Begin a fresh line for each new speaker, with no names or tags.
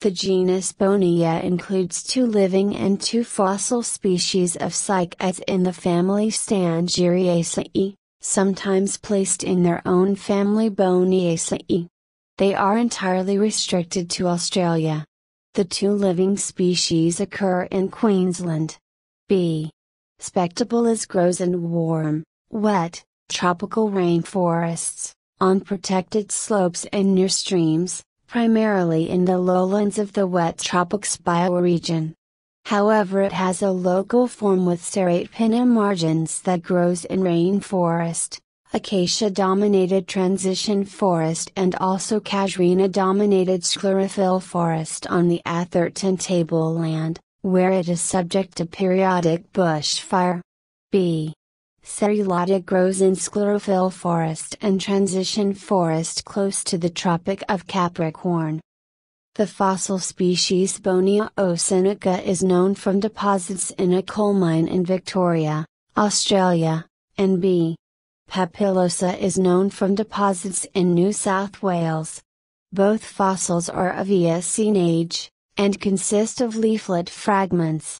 The genus Bowenia includes two living and two fossil species of cycads in the family Stangeriaceae, sometimes placed in their own family Boweniaceae. They are entirely restricted to Australia. The two living species occur in Queensland. B. Spectabilis grows in warm, wet, tropical rainforests, on protected slopes and near streams, primarily in the lowlands of the wet tropics bioregion. However it has a local form with serrate pinna margins that grows in rainforest, acacia-dominated transition forest and also casuarina-dominated sclerophyll forest on the Atherton tableland, where it is subject to periodic bushfire. B. Serrulata grows in sclerophyll forest and transition forest close to the Tropic of Capricorn. The fossil species Bowenia eocenica is known from deposits in a coal mine in Victoria, Australia, and B. Papillosa is known from deposits in New South Wales. Both fossils are of Eocene age, and consist of leaflet fragments.